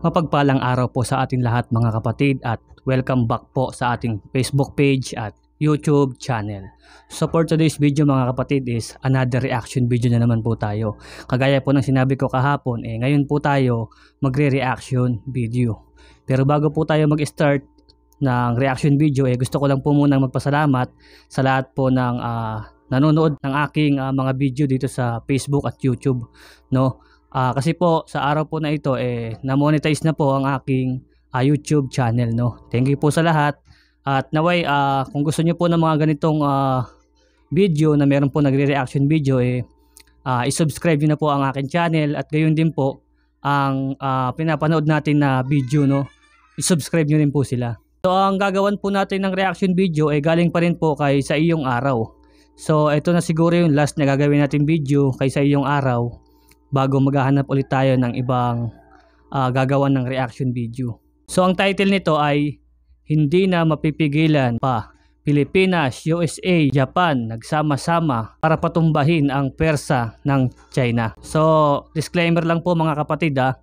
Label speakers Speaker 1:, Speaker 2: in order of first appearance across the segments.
Speaker 1: Mapagpalang araw po sa ating lahat mga kapatid at welcome back po sa ating Facebook page at YouTube channel. So for today's video mga kapatid is another reaction video na naman po tayo. Kagaya po ng sinabi ko kahapon, eh ngayon po tayo magre-reaction video. Pero bago po tayo mag-start ng reaction video, eh gusto ko lang po muna magpasalamat sa lahat po ng uh, nanonood ng aking uh, mga video dito sa Facebook at YouTube. No? Uh, kasi po sa araw po na ito eh na-monetize na po ang aking uh, YouTube channel no. Thank you po sa lahat. At naway uh, kung gusto niyo po ng mga ganitong uh, video na meron po nagre-reaction video eh uh, i-subscribe niyo na po ang aking channel at gayon din po ang uh, pinapanood natin na video no. I-subscribe niyo rin po sila. So ang gagawin po natin ng reaction video ay eh, galing pa rin po kay sa iyong araw. So ito na siguro yung last na gagawin natin video kay sa iyong araw bago maghahanap ulit tayo ng ibang uh, gagawa ng reaction video. So ang title nito ay Hindi na mapipigilan pa Pilipinas, USA, Japan nagsama-sama para patumbahin ang persa ng China. So disclaimer lang po mga kapatid ha, ah.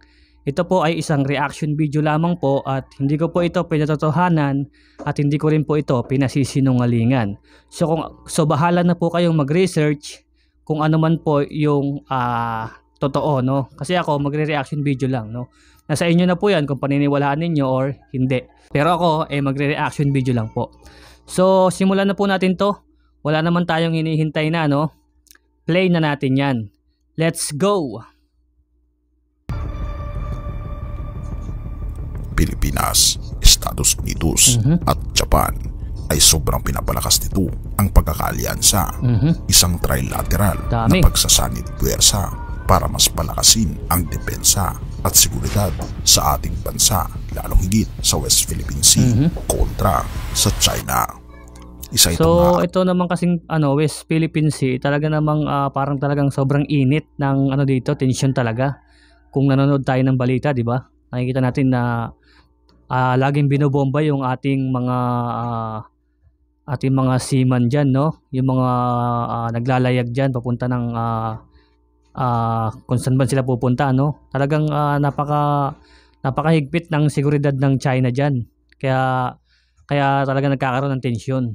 Speaker 1: ito po ay isang reaction video lamang po at hindi ko po ito pinatotohanan at hindi ko rin po ito pinasisinungalingan. So kung so bahala na po kayong mag-research kung ano man po yung uh, totoo, no? Kasi ako, magre-reaction video lang, no? Nasa inyo na po yan kung paniniwalaan ninyo or hindi. Pero ako, eh, magre-reaction video lang po. So, simulan na po natin to. Wala naman tayong hinihintay na, no? Play na natin yan. Let's go!
Speaker 2: Pilipinas, Estados Unidos mm-hmm. at Japan ay sobrang pinapalakas nito ang pagkakaalyansa. Mm-hmm. Isang trilateral Dami. na pagsasanid puwersa para mas palakasin ang depensa at seguridad sa ating bansa lalong higit sa West Philippine Sea mm-hmm. kontra sa China.
Speaker 1: Isa ito so na, ito naman kasing ano West Philippine Sea talaga namang uh, parang talagang sobrang init ng ano dito tension talaga. Kung nanonood tayo ng balita, 'di ba? Nakikita natin na uh, laging binobomba yung ating mga uh, ating mga seaman diyan, no? Yung mga uh, naglalayag diyan papunta ng uh, uh, kung saan ba sila pupunta no talagang uh, napaka napakahigpit ng seguridad ng China diyan kaya kaya talaga nagkakaroon ng tensyon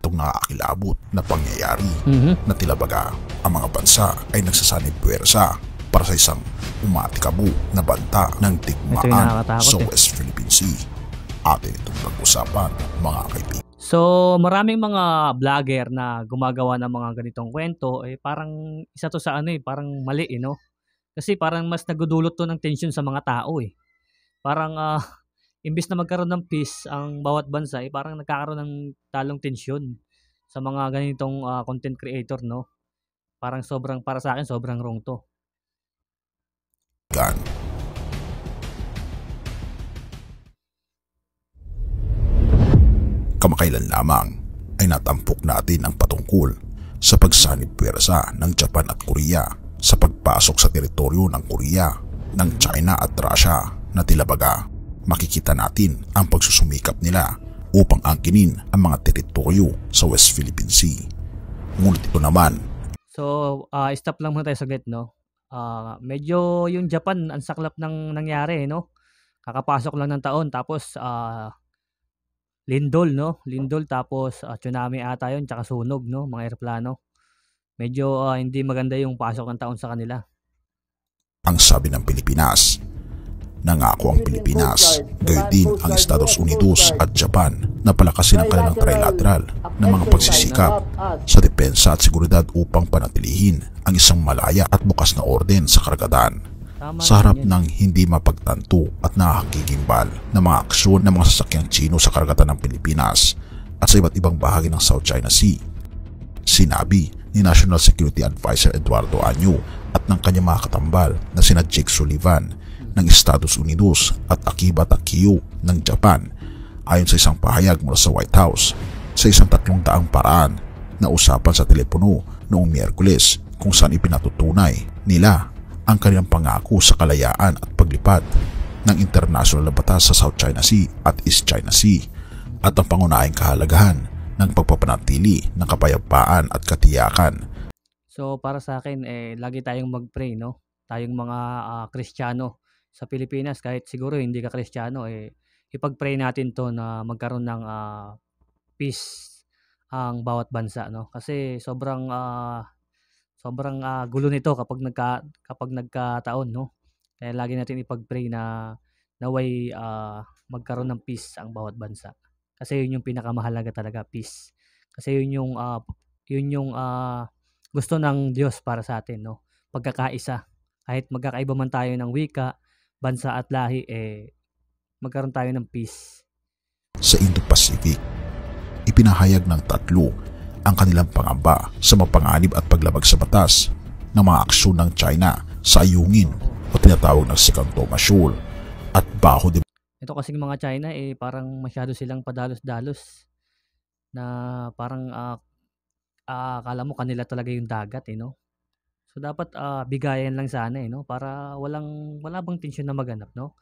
Speaker 2: itong nakakilabot na pangyayari mm-hmm. na tilabaga ang mga bansa ay nagsasanib puwersa para sa isang umatikabu na banta ng tigmaan sa eh. West Philippine Sea. Atin itong pag-usapan mga kaibigan.
Speaker 1: So, maraming mga vlogger na gumagawa ng mga ganitong kwento, eh parang isa to sa ano eh, parang mali eh, no? Kasi parang mas nagudulot to ng tension sa mga tao eh. Parang uh, imbis na magkaroon ng peace ang bawat bansa, eh parang nagkakaroon ng talong tension sa mga ganitong uh, content creator, no? Parang sobrang, para sa akin, sobrang wrong to.
Speaker 2: Gan Kamakailan lamang ay natampok natin ang patungkol sa pagsanib pwersa ng Japan at Korea sa pagpasok sa teritoryo ng Korea, ng China at Russia na tilabaga. Makikita natin ang pagsusumikap nila upang angkinin ang mga teritoryo sa West Philippine Sea. Ngunit ito naman.
Speaker 1: So, uh, stop lang muna tayo saglit, no? Uh, medyo yung Japan ang saklap ng nangyari, no? Kakapasok lang ng taon tapos uh, Lindol, no? Lindol tapos uh, tsunami ata yun, tsaka sunog, no? Mga aeroplano. Medyo uh, hindi maganda yung pasok ng taon sa kanila.
Speaker 2: Ang sabi ng Pilipinas, nangako ang Pilipinas, gayon din ang Estados Unidos at Japan na palakasin ang kanilang trilateral na mga pagsisikap sa depensa at seguridad upang panatilihin ang isang malaya at bukas na orden sa karagatan sa harap ng hindi mapagtanto at nakakagigimbal na mga aksyon ng mga sasakyang Chino sa karagatan ng Pilipinas at sa iba't ibang bahagi ng South China Sea. Sinabi ni National Security Advisor Eduardo Anyo at ng kanyang mga katambal na sina Jake Sullivan ng Estados Unidos at Akiba Takiyo ng Japan ayon sa isang pahayag mula sa White House sa isang tatlong daang paraan na usapan sa telepono noong Miyerkules kung saan ipinatutunay nila ang kanilang pangako sa kalayaan at paglipad ng international na batas sa South China Sea at East China Sea at ang pangunahing kahalagahan ng pagpapanatili ng kapayapaan at katiyakan.
Speaker 1: So para sa akin, eh, lagi tayong mag-pray, no? Tayong mga uh, Kristiyano, sa Pilipinas kahit siguro hindi ka Kristiyano eh ipag-pray natin to na magkaroon ng ah, peace ang bawat bansa no kasi sobrang ah, sobrang ah, gulo nito kapag nagka kapag nagkataon no? Kaya lagi natin ipag-pray na naway ah, magkaroon ng peace ang bawat bansa. Kasi yun yung pinakamahalaga talaga peace. Kasi yun yung ah, yun yung ah, gusto ng Diyos para sa atin no? Pagkakaisa. Kahit magkakaiba man tayo ng wika bansa at lahi eh magkaroon tayo ng peace.
Speaker 2: Sa Indo-Pacific. Ipinahayag ng tatlo ang kanilang pangamba sa mapanganib at paglabag sa batas ng mga aksyon ng China sa ayungin o tinatawag na Second Thomas Shoal at baho de
Speaker 1: ito kasing mga China eh parang masyado silang padalos-dalos na parang ah ah, akala mo kanila talaga yung dagat eh no? So dapat ah, bigayan lang sana eh no? Para walang wala bang tensyon na maganap no?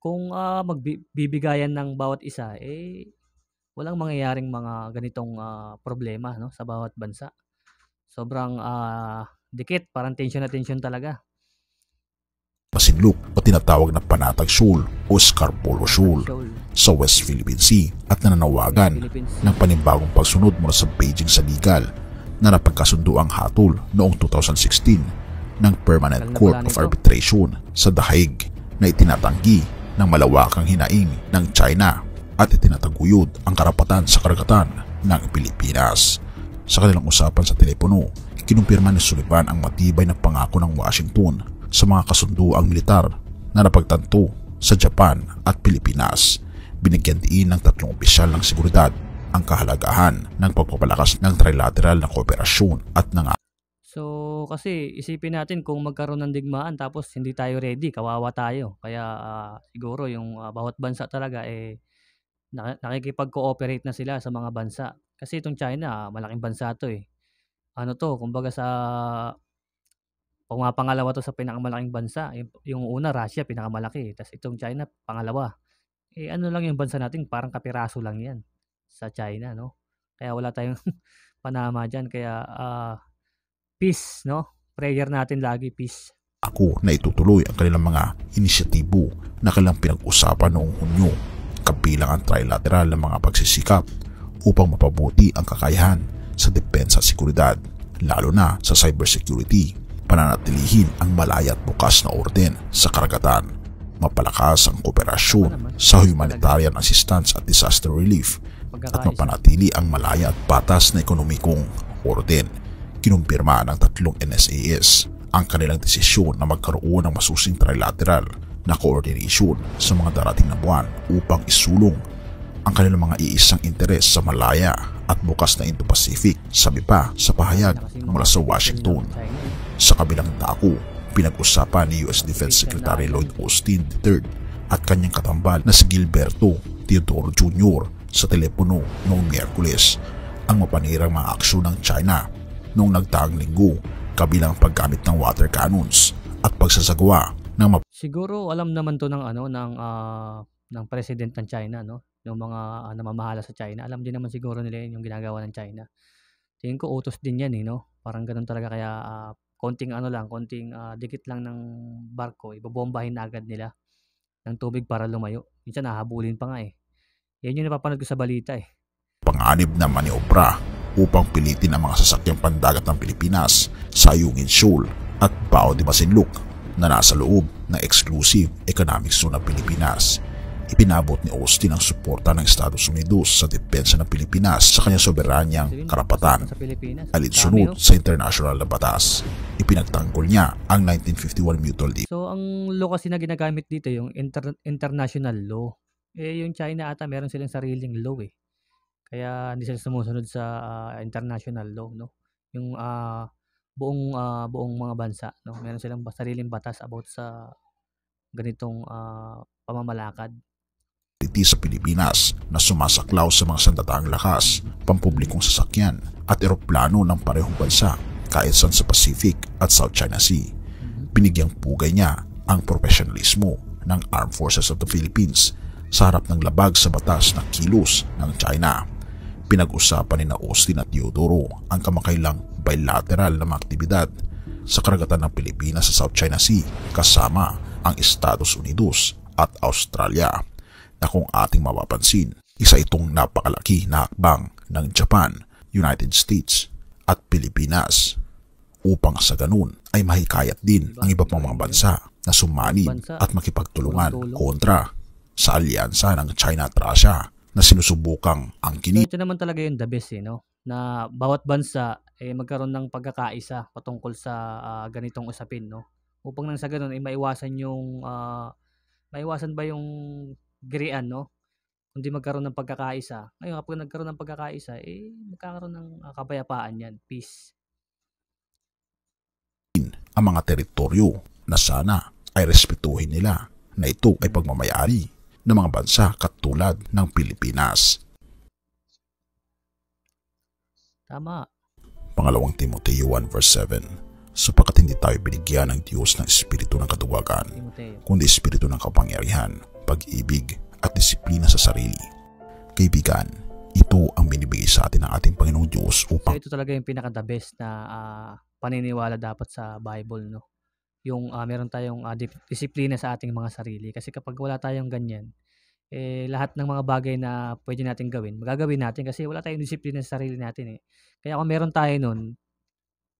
Speaker 1: Kung ah, magbibigayan ng bawat isa eh walang mangyayaring mga ganitong ah, problema no sa bawat bansa. Sobrang ah, dikit parang tension na tension talaga.
Speaker 2: Masinluk o tinatawag na Panatag Shoal o Scarborough Shoal
Speaker 1: Shoal,
Speaker 2: sa West Philippine Sea at nananawagan
Speaker 1: Philippines
Speaker 2: ng panibagong pagsunod mula sa Beijing sa legal na napagkasundo ang hatol noong 2016 ng Permanent
Speaker 1: Tagal na
Speaker 2: Court
Speaker 1: pala
Speaker 2: of
Speaker 1: nito.
Speaker 2: Arbitration sa The Hague na itinatanggi ng malawakang hinaing ng China at itinataguyod ang karapatan sa karagatan ng Pilipinas. Sa kanilang usapan sa telepono, kinumpirma ni Sullivan ang matibay na pangako ng Washington sa mga kasunduang militar na napagtanto sa Japan at Pilipinas. Binigyan diin ng tatlong opisyal ng seguridad ang kahalagahan ng pagpapalakas ng trilateral na kooperasyon at ng
Speaker 1: So, kasi isipin natin kung magkaroon ng digmaan tapos hindi tayo ready, kawawa tayo. Kaya ah, siguro yung ah, bawat bansa talaga eh na- nakikipag-cooperate na sila sa mga bansa. Kasi itong China, malaking bansa to eh. Ano to, kumbaga sa pumapangalawa to sa pinakamalaking bansa. Yung, yung una, Russia, pinakamalaki. Tapos itong China, pangalawa. Eh ano lang yung bansa natin, parang kapiraso lang yan sa China, no? Kaya wala tayong panama dyan. Kaya ah, peace, no? Prayer natin lagi, peace.
Speaker 2: ako na itutuloy ang kanilang mga inisyatibo na kanilang pinag-usapan noong Hunyo kabilang ang trilateral na mga pagsisikap upang mapabuti ang kakayahan sa depensa at seguridad lalo na sa cybersecurity pananatilihin ang malaya at bukas na orden sa karagatan mapalakas ang kooperasyon sa humanitarian assistance at disaster relief at mapanatili ang malaya at patas na ekonomikong orden. Kinumpirma ng tatlong NSAS ang kanilang desisyon na magkaroon ng masusing trilateral na coordination sa mga darating na buwan upang isulong ang kanilang mga iisang interes sa malaya at bukas na Indo-Pacific, sabi pa sa pahayag mula sa Washington. Sa kabilang dako, pinag-usapan ni US Defense Secretary Lloyd Austin III at kanyang katambal na si Gilberto Teodoro Jr. sa telepono noong Miyerkules ang mapanirang mga aksyon ng China noong nagtaang linggo kabilang paggamit ng water cannons at pagsasagawa
Speaker 1: Siguro alam naman to ng ano ng ah, ng president ng China no, yung mga ah, namamahala sa China. Alam din naman siguro nila yun yung ginagawa ng China. Tingin ko utos din yan eh no. Parang ganun talaga kaya ah, konting ano lang, konting ah, dikit lang ng barko, ibobombahin agad nila ng tubig para lumayo. Minsan nahabulin pa nga eh. Yan yung napapanood ko sa balita eh.
Speaker 2: panganib na maniobra upang pilitin ang mga sasakyang pandagat ng Pilipinas sa Ayungin Shoal at Bao de Masinloc na nasa loob ng exclusive economic zone ng Pilipinas. Ipinabot ni Austin ang suporta ng Estados Unidos sa depensa ng Pilipinas sa kanyang soberanyang karapatan alinsunod sa international na batas. Ipinagtanggol niya ang 1951 Mutual Defense
Speaker 1: So, ang law kasi na ginagamit dito, yung inter- international law. Eh, yung China ata, meron silang sariling law eh. Kaya hindi sila sumusunod sa ah, international law, no? Yung ah, buong ah, buong mga bansa, no? Meron silang sariling batas about sa ganitong ah, pamamalakad.
Speaker 2: sa Pilipinas na sumasaklaw sa mga sandataang lakas, pampublikong sasakyan at eroplano ng parehong bansa kahit saan sa Pacific at South China Sea. Binigyang pugay niya ang profesionalismo ng Armed Forces of the Philippines sa harap ng labag sa batas na kilos ng China. Pinag-usapan ni na Austin at Teodoro ang kamakailang bilateral na aktibidad sa karagatan ng Pilipinas sa South China Sea kasama ang Estados Unidos at Australia na kung ating mapapansin, isa itong napakalaki na hakbang ng Japan, United States at Pilipinas upang sa ganun ay mahikayat din ang iba pang mga bansa na sumanib at makipagtulungan kontra sa alyansa ng China at Russia na sinusubukang
Speaker 1: So
Speaker 2: angkinin
Speaker 1: ito naman talaga yung the best eh, no? Na bawat bansa eh magkaroon ng pagkakaisa patungkol sa ah, ganitong usapin, no? Upang nang sa ganun ay maiwasan yung ah, maiwasan ba yung girian, no? Kundi magkaroon ng pagkakaisa. Ngayon kapag nagkaroon ng pagkakaisa, eh magkakaroon ng ah, kapayapaan yan, peace.
Speaker 2: ang mga teritoryo na sana ay respetuhin nila na ito ay pagmamayari ng mga bansa katulad ng Pilipinas.
Speaker 1: Tama.
Speaker 2: Pangalawang Timoteo 1 verse 7 Sapagat hindi tayo binigyan ng Diyos ng Espiritu ng Katuwagan, kundi Espiritu ng kapangyarihan, pag-ibig at disiplina sa sarili. Kaibigan, ito ang binibigay sa atin ng ating Panginoong Diyos
Speaker 1: So
Speaker 2: upang
Speaker 1: ito talaga yung pinaka the best na ah, paniniwala dapat sa Bible, no? Yung ah, meron tayong dip- disiplina sa ating mga sarili. Kasi kapag wala tayong ganyan, eh lahat ng mga bagay na pwede natin gawin, magagawin natin kasi wala tayong disiplina sa sarili natin eh. Kaya kung meron tayo nun,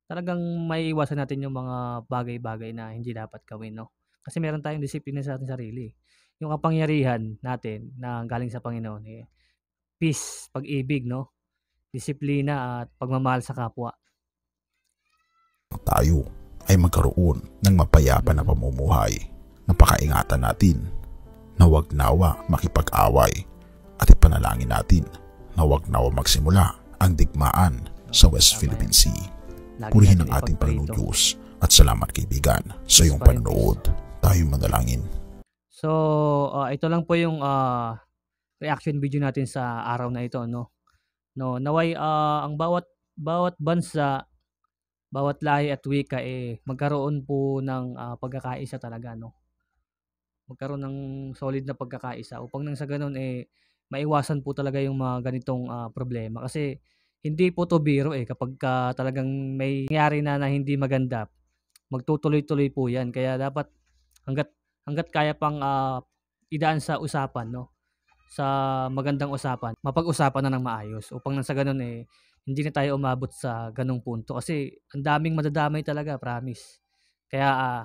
Speaker 1: talagang maiiwasan natin yung mga bagay-bagay na hindi dapat gawin, no? Kasi meron tayong disiplina sa ating sarili. Yung kapangyarihan natin na galing sa Panginoon, eh, peace, pag-ibig, no? Disiplina at pagmamahal sa kapwa.
Speaker 2: tayo ay magkaroon ng mapayapa na pamumuhay. Napakaingatan natin na wag nawa makipag-away at ipanalangin natin na wag nawa magsimula ang digmaan sa West Philippine. Sea. Purihin ang ating Panginoon. Diyos at salamat kaibigan sa iyong panonood. Tayo manalangin.
Speaker 1: So, ah, ito lang po yung ah, reaction video natin sa araw na ito, no? No, naway ah, ang bawat bawat bansa, bawat lahi at wika eh magkaroon po ng ah, pagkakaisa talaga, no? Magkaroon ng solid na pagkakaisa upang nang sa ganun eh maiwasan po talaga yung mga ganitong ah, problema. Kasi hindi po to biro eh kapag ka talagang may nangyari na na hindi maganda magtutuloy-tuloy po yan. Kaya dapat hanggat hanggat kaya pang ah, idaan sa usapan no? Sa magandang usapan mapag-usapan na ng maayos upang nang sa ganun eh hindi na tayo umabot sa ganong punto. Kasi ang daming madadamay talaga promise. Kaya ah,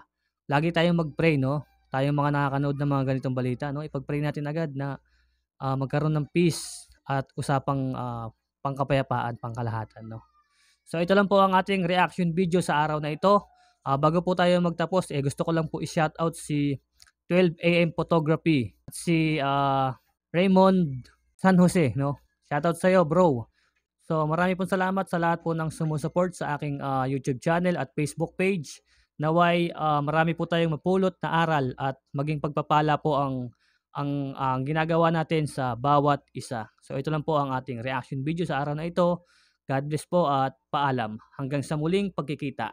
Speaker 1: lagi tayong mag-pray no tayong mga nakakanood ng mga ganitong balita no ipag-pray natin agad na ah, magkaroon ng peace at usapang ah, pangkapayapaan pangkalahatan no so ito lang po ang ating reaction video sa araw na ito Ah, bago po tayo magtapos, eh, gusto ko lang po i-shoutout si 12am Photography at si ah, Raymond San Jose, no? Shoutout sa iyo, bro. So, marami pong salamat sa lahat po ng sumusuport sa aking ah, YouTube channel at Facebook page. Naway ah, marami po tayong mapulot na aral at maging pagpapala po ang ang ang ginagawa natin sa bawat isa. So, ito lang po ang ating reaction video sa araw na ito. God bless po at paalam. Hanggang sa muling pagkikita.